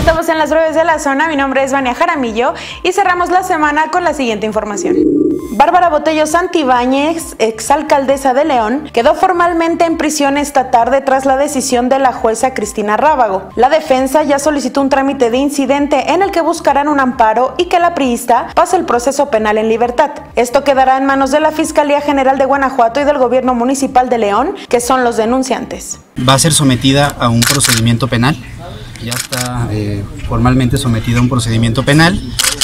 estamos en las breves de la zona. Mi nombre es Vania Jaramillo y cerramos la semana con la siguiente información. Bárbara Botello Santibáñez, exalcaldesa de León, quedó formalmente en prisión esta tarde tras la decisión de la jueza Cristina Rábago. La defensa ya solicitó un trámite de incidente en el que buscarán un amparo y que la priista pase el proceso penal en libertad. Esto quedará en manos de la Fiscalía General de Guanajuato y del Gobierno Municipal de León, que son los denunciantes. Va a ser sometida a un procedimiento penal ya está eh, formalmente sometida a un procedimiento penal.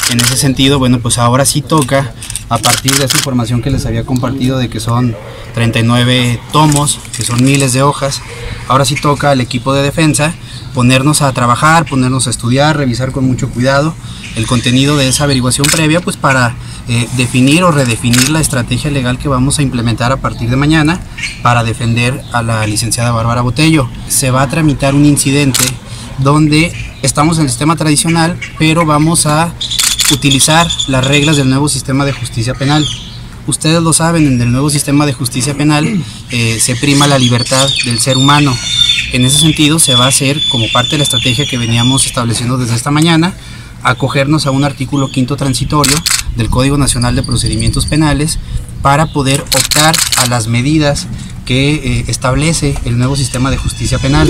En ese sentido, bueno, pues ahora sí toca, a partir de esa información que les había compartido de que son 39 tomos, que son miles de hojas, ahora sí toca al equipo de defensa ponernos a trabajar, ponernos a estudiar, revisar con mucho cuidado el contenido de esa averiguación previa, pues para eh, definir o redefinir la estrategia legal que vamos a implementar a partir de mañana para defender a la licenciada Bárbara Botello. Se va a tramitar un incidente donde estamos en el sistema tradicional, pero vamos a utilizar las reglas del nuevo sistema de justicia penal. Ustedes lo saben, en el nuevo sistema de justicia penal eh, se prima la libertad del ser humano. En ese sentido se va a hacer, como parte de la estrategia que veníamos estableciendo desde esta mañana, acogernos a un artículo quinto transitorio del Código Nacional de Procedimientos Penales para poder optar a las medidas que eh, establece el nuevo sistema de justicia penal.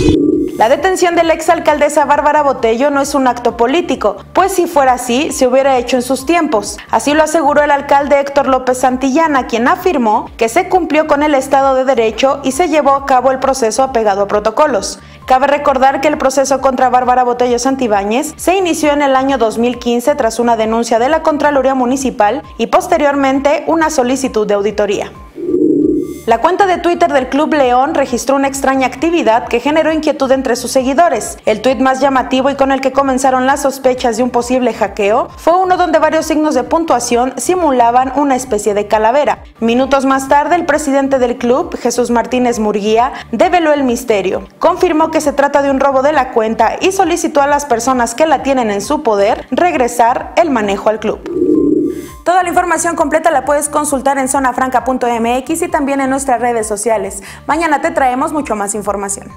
La detención de la exalcaldesa Bárbara Botello no es un acto político, pues si fuera así, se hubiera hecho en sus tiempos. Así lo aseguró el alcalde Héctor López Santillana, quien afirmó que se cumplió con el Estado de Derecho y se llevó a cabo el proceso apegado a protocolos. Cabe recordar que el proceso contra Bárbara Botello Santibáñez se inició en el año 2015 tras una denuncia de la Contraloría Municipal y posteriormente una solicitud de auditoría. La cuenta de Twitter del Club León registró una extraña actividad que generó inquietud entre sus seguidores. El tuit más llamativo y con el que comenzaron las sospechas de un posible hackeo fue uno donde varios signos de puntuación simulaban una especie de calavera. Minutos más tarde, el presidente del club, Jesús Martínez Murguía, develó el misterio. Confirmó que se trata de un robo de la cuenta y solicitó a las personas que la tienen en su poder regresar el manejo al club. Toda la información completa la puedes consultar en zonafranca.mx y también en nuestras redes sociales. Mañana te traemos mucho más información.